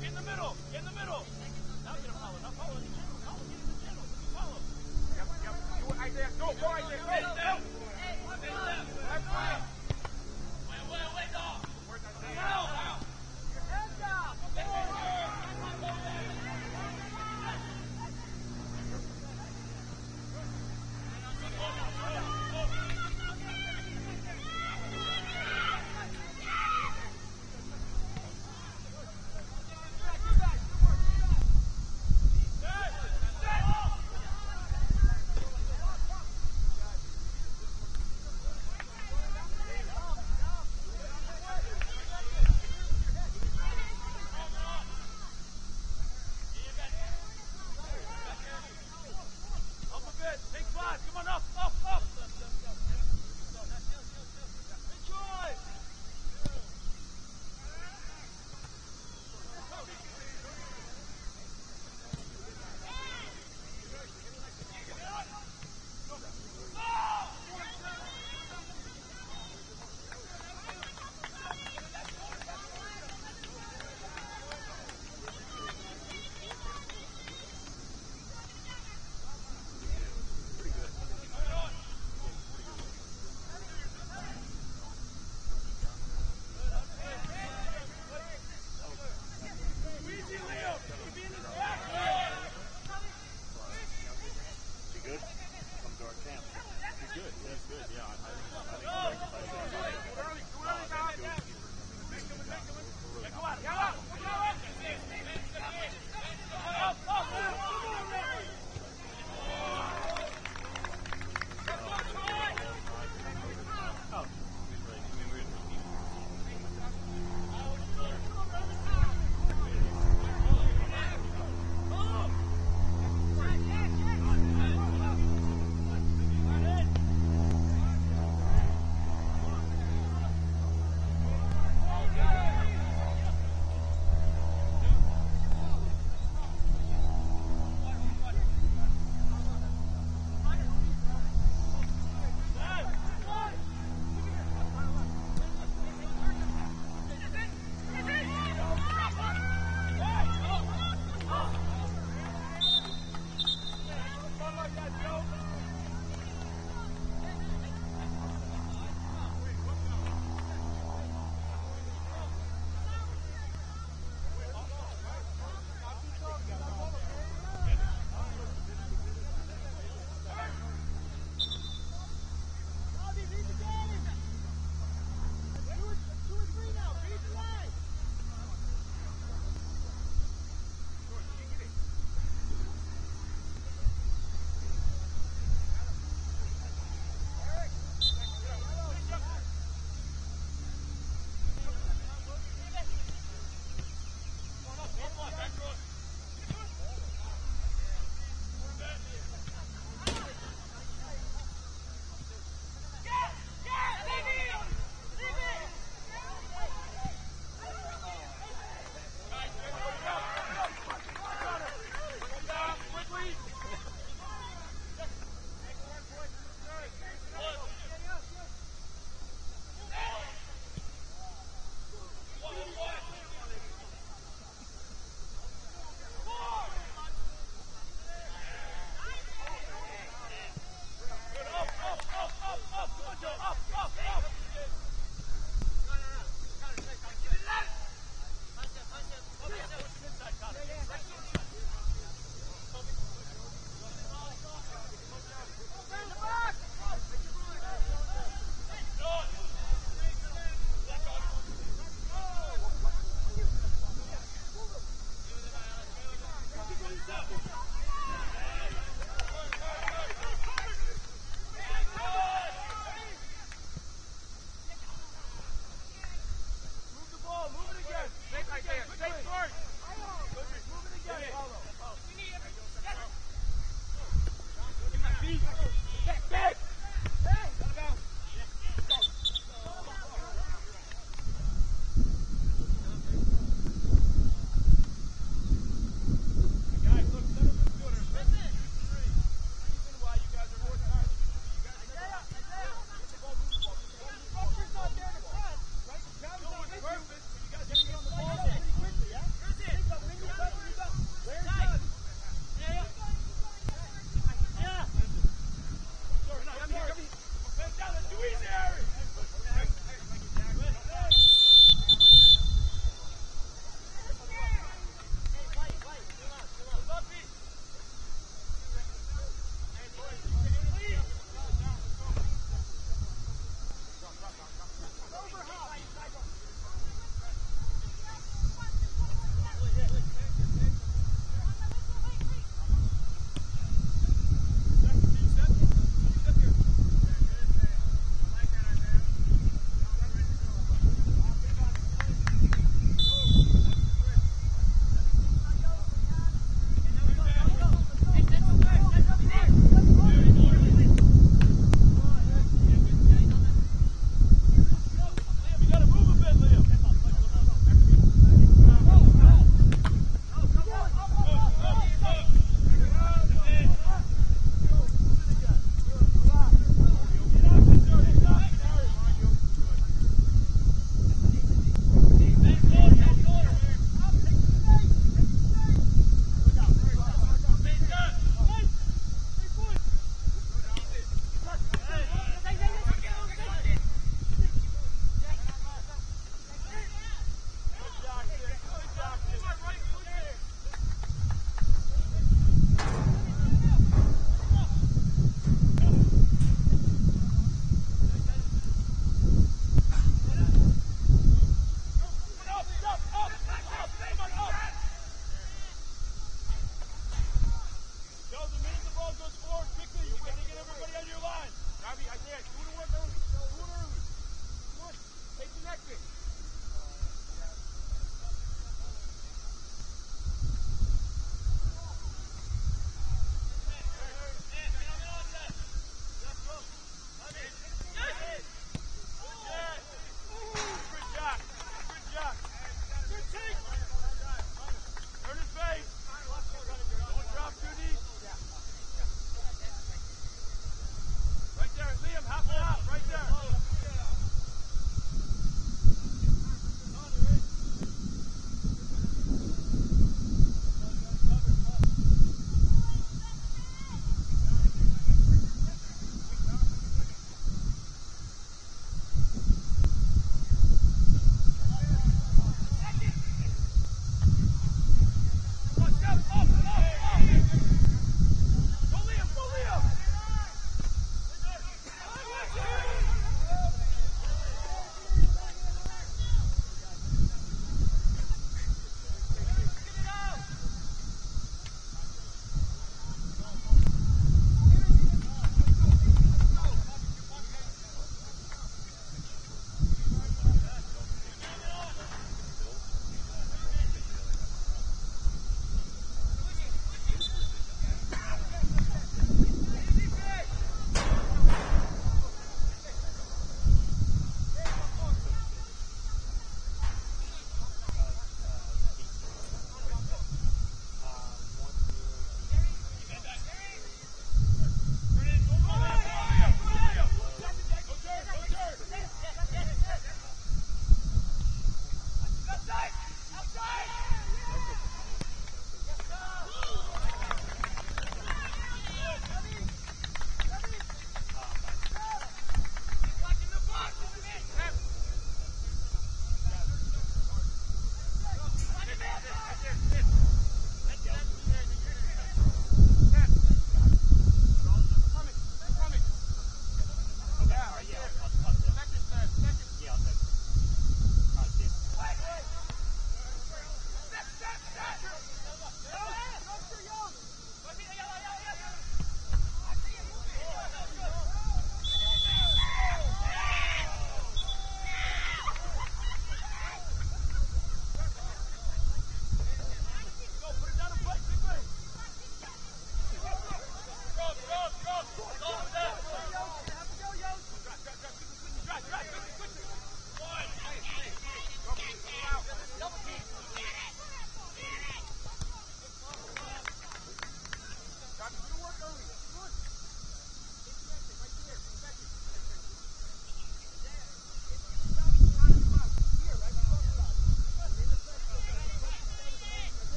back in the middle.